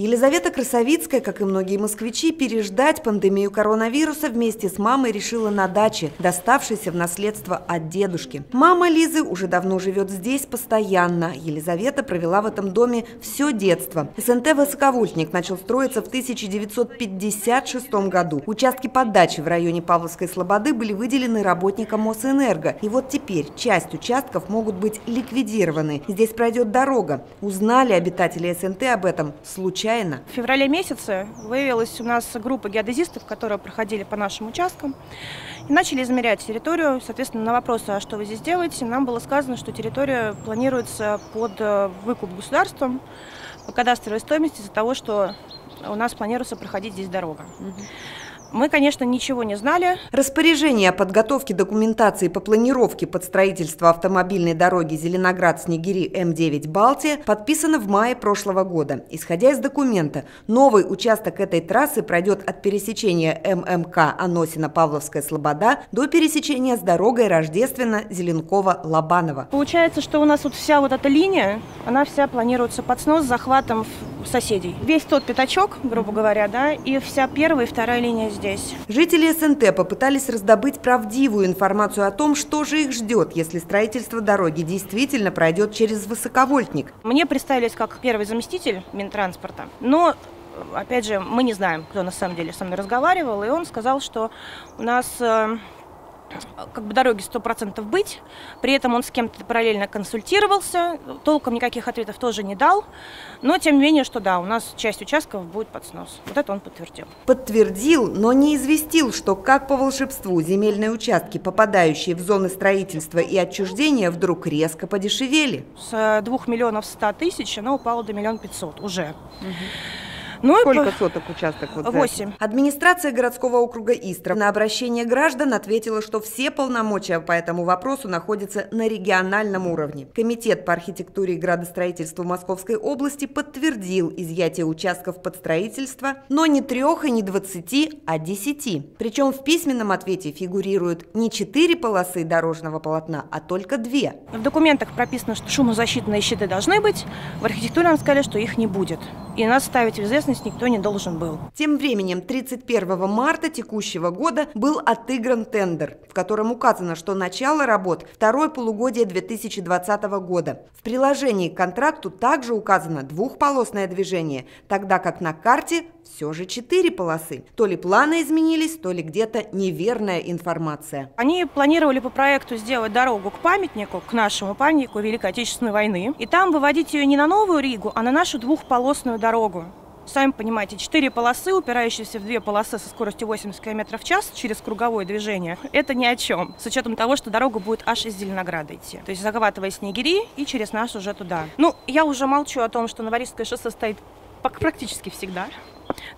Елизавета Красовицкая, как и многие москвичи, переждать пандемию коронавируса вместе с мамой решила на даче, доставшейся в наследство от дедушки. Мама Лизы уже давно живет здесь постоянно. Елизавета провела в этом доме все детство. СНТ «Высоковольтник» начал строиться в 1956 году. Участки под дачей в районе Павловской Слободы были выделены работникам Мосэнерго. И вот теперь часть участков могут быть ликвидированы. Здесь пройдет дорога. Узнали обитатели СНТ об этом случайно. В феврале месяце выявилась у нас группа геодезистов, которые проходили по нашим участкам и начали измерять территорию. Соответственно, на вопрос, а что вы здесь делаете, нам было сказано, что территория планируется под э, выкуп государством по кадастровой стоимости из-за того, что у нас планируется проходить здесь дорога. Мы, конечно, ничего не знали. Распоряжение о подготовке документации по планировке под строительство автомобильной дороги Зеленоград-Снегири М9 «Балтия» подписано в мае прошлого года. Исходя из документа, новый участок этой трассы пройдет от пересечения ММК Аносина-Павловская Слобода до пересечения с дорогой Рождественно-Зеленкова-Лобанова. Получается, что у нас вот вся вот эта линия, она вся планируется под снос с захватом соседей. Весь тот пятачок, грубо говоря, да, и вся первая и вторая линия здесь. Жители СНТ попытались раздобыть правдивую информацию о том, что же их ждет, если строительство дороги действительно пройдет через высоковольтник. Мне представились как первый заместитель Минтранспорта, но опять же, мы не знаем, кто на самом деле со мной разговаривал, и он сказал, что у нас э, как бы дороги сто процентов быть. При этом он с кем-то параллельно консультировался, толком никаких ответов тоже не дал. Но тем не менее, что да, у нас часть участков будет под снос. Вот это он подтвердил. Подтвердил, но не известил, что как по волшебству земельные участки, попадающие в зоны строительства и отчуждения, вдруг резко подешевели. С двух миллионов ста тысяч она упала до миллион пятьсот уже. Угу. Ну, Сколько соток участок? Вот Восемь. Администрация городского округа Истра на обращение граждан ответила, что все полномочия по этому вопросу находятся на региональном уровне. Комитет по архитектуре и градостроительству Московской области подтвердил изъятие участков под строительство, но не трех и не двадцати, а десяти. Причем в письменном ответе фигурируют не четыре полосы дорожного полотна, а только две. В документах прописано, что шумозащитные щиты должны быть. В архитектуре нам сказали, что их не будет. И нас ставить в известность известность никто не должен был. Тем временем 31 марта текущего года был отыгран тендер, в котором указано, что начало работ второе полугодие 2020 года. В приложении к контракту также указано двухполосное движение, тогда как на карте все же четыре полосы. То ли планы изменились, то ли где-то неверная информация. Они планировали по проекту сделать дорогу к памятнику, к нашему памятнику Великой Отечественной войны, и там выводить ее не на Новую Ригу, а на нашу двухполосную дорогу. Сами понимаете, четыре полосы, упирающиеся в две полосы со скоростью 80 км в час через круговое движение, это ни о чем, с учетом того, что дорога будет аж из Зеленограда идти. То есть захватывая Снегири и через нас уже туда. Ну, я уже молчу о том, что Новорижское шоссе стоит практически всегда.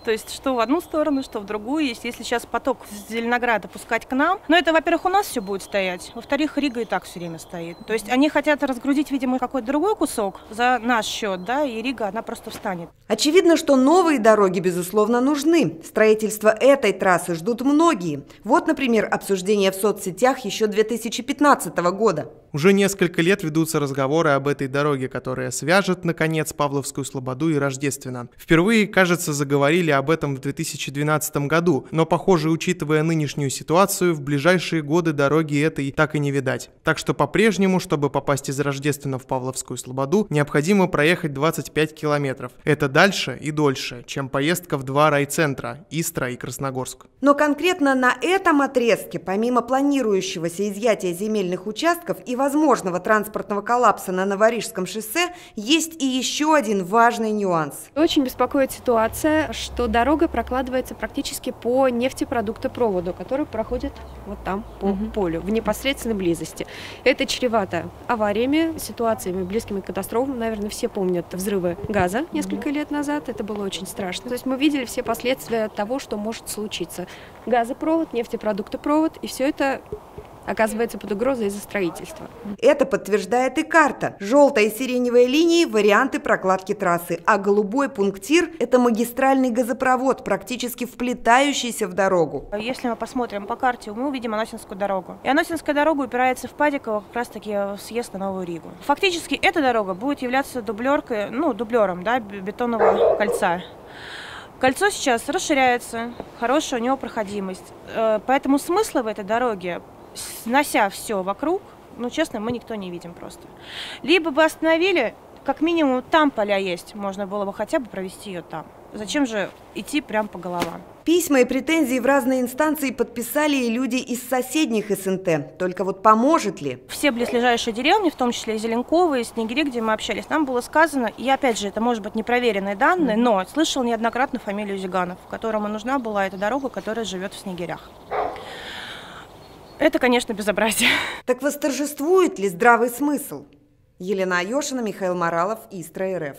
То есть что в одну сторону, что в другую. Если, если сейчас поток с Зеленограда пускать к нам, ну это, во-первых, у нас все будет стоять, во-вторых, Рига и так все время стоит. То есть они хотят разгрузить, видимо, какой-то другой кусок за наш счет, да, и Рига, она просто встанет. Очевидно, что новые дороги, безусловно, нужны. Строительство этой трассы ждут многие. Вот, например, обсуждение в соцсетях еще 2015 года. Уже несколько лет ведутся разговоры об этой дороге, которая свяжет, наконец, Павловскую Слободу и Рождественно. Впервые, кажется, заговорили об этом в 2012 году, но, похоже, учитывая нынешнюю ситуацию, в ближайшие годы дороги этой так и не видать. Так что по-прежнему, чтобы попасть из Рождественно в Павловскую Слободу, необходимо проехать 25 километров. Это дальше и дольше, чем поездка в два райцентра – Истра и Красногорск. Но конкретно на этом отрезке, помимо планирующегося изъятия земельных участков и возможного транспортного коллапса на Новорижском шоссе есть и еще один важный нюанс. Очень беспокоит ситуация, что дорога прокладывается практически по нефтепродуктопроводу, который проходит вот там, по угу. полю, в непосредственной близости. Это чревато авариями, ситуациями, близкими к катастрофам. Наверное, все помнят взрывы газа несколько угу. лет назад. Это было очень страшно. То есть мы видели все последствия того, что может случиться. Газопровод, нефтепродуктопровод, и все это оказывается под угрозой из-за строительства. Это подтверждает и карта. Желтая и сиреневая линии – варианты прокладки трассы, а голубой пунктир – это магистральный газопровод, практически вплетающийся в дорогу. Если мы посмотрим по карте, мы увидим Аносинскую дорогу. И Аносинская дорога упирается в Падиково как раз-таки съезд на Новую Ригу. Фактически эта дорога будет являться дублеркой, ну, дублером, да, бетонного кольца. Кольцо сейчас расширяется, хорошая у него проходимость. Э, поэтому смысла в этой дороге, снося все вокруг, ну, честно, мы никто не видим просто. Либо бы остановили, как минимум там поля есть, можно было бы хотя бы провести ее там. Зачем же идти прям по головам? Письма и претензии в разные инстанции подписали и люди из соседних СНТ. Только вот поможет ли? Все близлежащие деревни, в том числе и Зеленково, и Снегири, где мы общались, нам было сказано, и опять же, это может быть непроверенные данные, но слышал неоднократно фамилию Зиганов, которому нужна была эта дорога, которая живет в Снегирях. Это, конечно, безобразие. Так восторжествует ли здравый смысл? Елена Айошина, Михаил Моралов, Истра РФ.